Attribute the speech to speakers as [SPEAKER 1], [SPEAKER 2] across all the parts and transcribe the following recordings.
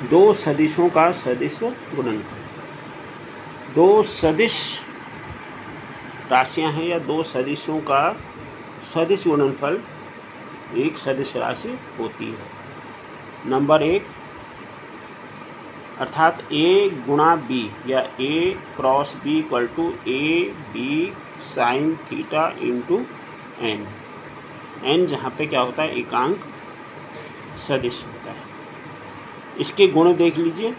[SPEAKER 1] दो सदिशों का सदिश गुणनफल दो सदिश राशियाँ हैं या दो सदिशों का सदिश गुणनफल एक सदिश राशि होती है। नंबर एक, अर्थात ए गुणा बी या A cross B equal to A B sine theta into N N जहाँ पे क्या होता है? एकांक सदिश होता है। इसके गुण देख लीजिए।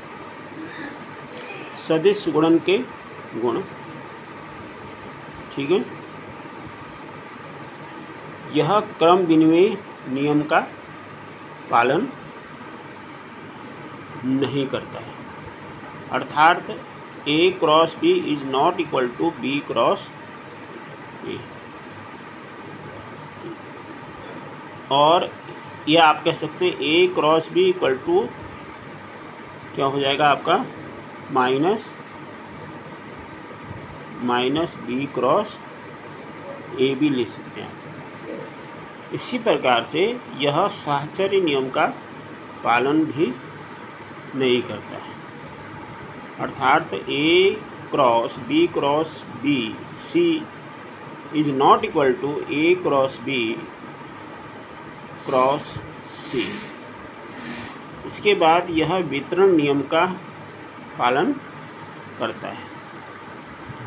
[SPEAKER 1] सदिश गुणन के गुण। ठीक है? यह क्रम विनिमय नियम का पालन नहीं करता है। अर्थात A cross B is not equal to B cross A और यह आप कह सकते हैं A cross B equal to क्या हो जाएगा आपका? Minus minus B cross A भी ले सकते हैं। इसी प्रकार से यह साहचर्य नियम का पालन भी नहीं करता है। अर्थात A cross B cross B, C is not equal to A cross B cross C. इसके बाद यह वितरण नियम का पालन करता है।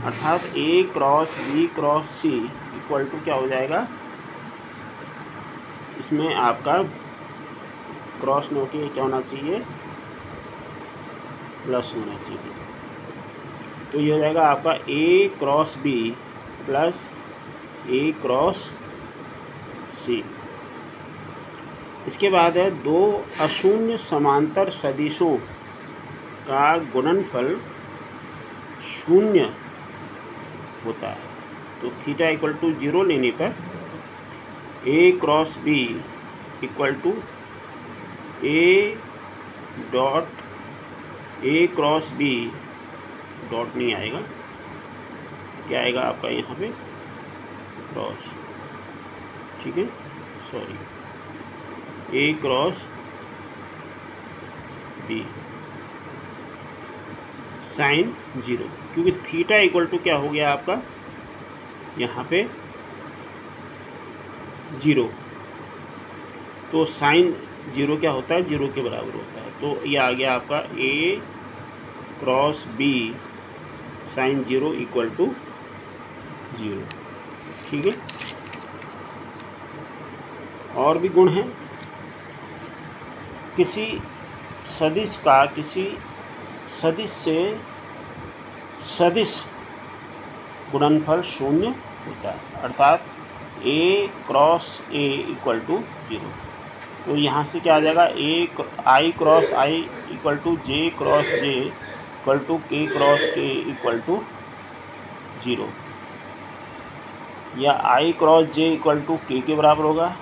[SPEAKER 1] अर्थात A cross B cross C equal to क्या हो जाएगा? इसमें आपका क्रॉस नो के क्या होना चाहिए? प्लस होना चाहिए। तो ये हो जाएगा आपका A cross B plus A cross C इसके बाद है, दो अशून्य समांतर सदिशों का गुणनफल शून्य होता है। तो थीटा इक्वल टू ज़ीरो लेने पर A cross B equal to A dot A cross B dot नहीं आएगा। क्या आएगा आपका यहाँ पे? क्रॉस ठीक है? Sorry A cross B sine zero क्योंकि थीटा इक्वल टू क्या हो गया आपका? यहाँ पे ज़ीरो तो साइन ज़ीरो क्या होता है? ज़ीरो के बराबर होता है। तो ये आ गया आपका A cross B sine zero equal to zero ठीक है? और भी गुण हैं? किसी सदिश का, किसी सदिश से सदिश गुणनफल शून्य होता है, अर्थात A cross A equal to zero तो यहाँ से क्या आ जाएगा? A I cross I equal to J cross J equal to K cross K equal to zero या I cross J equal to K के बराबर होगा।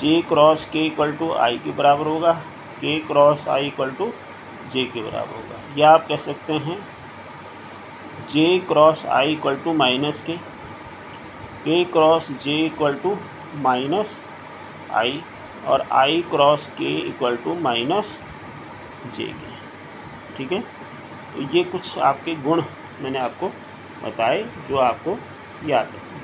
[SPEAKER 1] J cross K equal to I के बराबर होगा K cross I equal to J के बराबर होगा। या आप कह सकते हैं J cross I equal to minus K K cross J equal to minus I और I cross K equal to minus J के ठीक है? तो ये कुछ आपके गुण मैंने आपको बताए, जो आपको याद रखना